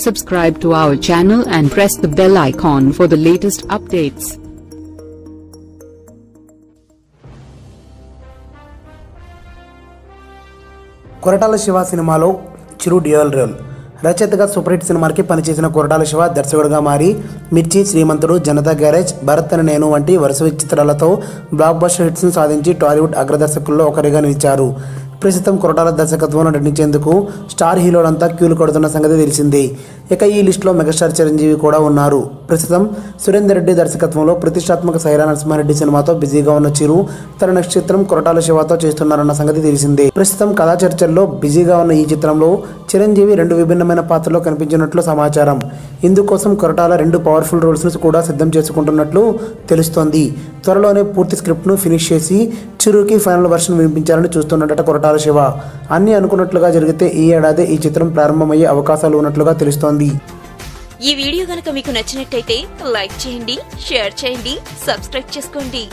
Subscribe to our channel and press the bell icon for the latest updates. Koratala Siva సినిమాలో Chiru dual role రచయితగా super hit సినిమాకి పనిచేసిన కొరటాల శివ దర్శకుడిగా మారి మిర్చి శ్రీమంతుడు జనతా గ్యారేజ్ భరత్ అని నేను వంటి వరుస చిత్రాలతో బ్లాక్ బస్టర్ హిట్స్ను సాధించి టాలీవుడ్ అగ్రదర్శకుల్లో ఒకరిగా నిలిచారు ప్రస్తుతం కొరటాల దర్శకత్వంలో నటించేందుకు స్టార్ హీరోలంతా క్యూలు కొడుతున్న సంగతి తెలిసిందే. ఇక ఈ లిస్టులో మెగాస్టార్ చిరంజీవి కూడా ఉన్నారు. ప్రస్తుతం సురేందర్ రెడ్డి దర్శకత్వంలో ప్రతిష్టాత్మక సైరా నరసింహారెడ్డి సినిమాతో బిజీగా ఉన్న చిరు తన నెక్స్ట్ చిత్రం కొరటాల శివతో చేస్తున్నారన్న సంగతి తెలిసిందే. ప్రస్తుతం కథా చర్చల్లో బిజీగా ఉన్న ఈ చిత్రంలో చిరంజీవి రెండు విభిన్నమైన పాత్రలో కనిపించినట్లు సమాచారం. ఇందుకోసం కొరటాల రెండు పవర్ఫుల్ రోల్స్ను కూడా సిద్ధం చేసుకుంటున్నట్లు తెలుస్తోంది. త్వరలోనే పూర్తి స్క్రిప్ట్ను ఫినిష్ చేసి చిరుకి ఫైనల్ వర్షన్ వినిపించాలని చూస్తున్నట్ట కొరటాల శివ. అన్ని అనుకున్నట్లుగా జరిగితే ఈ ఏడాది ఈ చిత్రం ప్రారంభమయ్యే అవకాశాలు ఉన్నట్లుగా తెలుస్తోంది. ఈ వీడియో గనక మీకు నచ్చినట్టయితే లైక్ చేయండి షేర్ చేయండి సబ్స్క్రైబ్ చేసుకోండి.